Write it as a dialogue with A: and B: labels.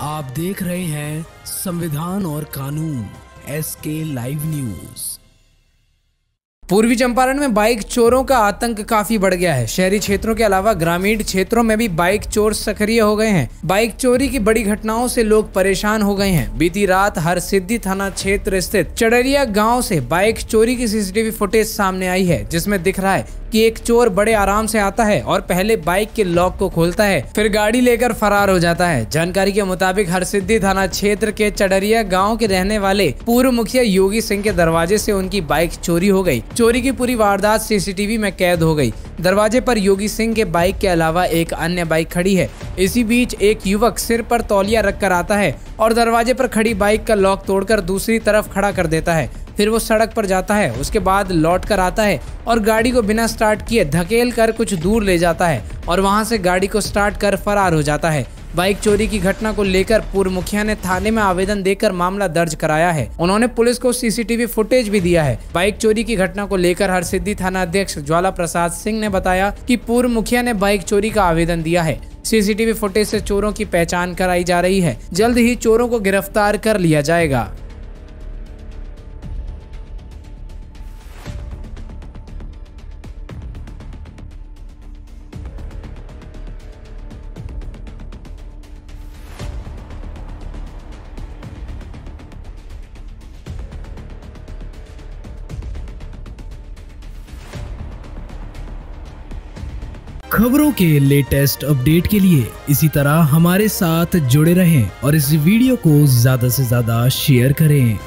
A: आप देख रहे हैं संविधान और कानून एस के लाइव न्यूज़
B: पूर्वी चंपारण में बाइक चोरों का आतंक काफ़ी बढ़ गया है। शहरी क्षेत्रों के अलावा ग्रामीण क्षेत्रों में भी बाइक चोर सक्रिय हो गए हैं। बाइक चोरी की बड़ी घटनाओं से लोग परेशान हो गए हैं। बीती रात हर सिद्धि थाना क्षेत्र स्थित चडरिया गाँव से बाइक चोरी की सीसीटीवी फुटेज सामने आई है, जिसमें दिख रहा है कि एक चोर बड़े आराम से आता है और पहले बाइक के लॉक को खोलता है, फिर गाड़ी लेकर फरार हो जाता है। जानकारी के मुताबिक हरसिद्धि थाना क्षेत्र के चडरिया गाँव के रहने वाले पूर्व मुखिया योगी सिंह के दरवाजे से उनकी बाइक चोरी हो गई चोरी की पूरी वारदात सीसीटीवी में कैद हो गई। दरवाजे पर योगी सिंह के बाइक के अलावा एक अन्य बाइक खड़ी है। इसी बीच एक युवक सिर पर तौलिया रखकर आता है और दरवाजे पर खड़ी बाइक का लॉक तोड़कर दूसरी तरफ़ खड़ा कर देता है। फिर वो सड़क पर जाता है। उसके बाद लौट कर आता है और गाड़ी को बिना स्टार्ट किए धकेल कर कुछ दूर ले जाता है और वहाँ से गाड़ी को स्टार्ट कर फरार हो जाता है। बाइक चोरी की घटना को लेकर पूर्व मुखिया ने थाने में आवेदन देकर मामला दर्ज कराया है। उन्होंने पुलिस को सीसीटीवी फुटेज भी दिया है। बाइक चोरी की घटना को लेकर हरसिद्धि थाना अध्यक्ष ज्वाला प्रसाद सिंह ने बताया कि पूर्व मुखिया ने बाइक चोरी का आवेदन दिया है। सीसीटीवी फुटेज से चोरों की पहचान कराई जा रही है। जल्द ही चोरों को गिरफ़्तार कर लिया जाएगा।
A: खबरों के लेटेस्ट अपडेट के लिए इसी तरह हमारे साथ जुड़े रहें और इस वीडियो को ज़्यादा से ज़्यादा शेयर करें।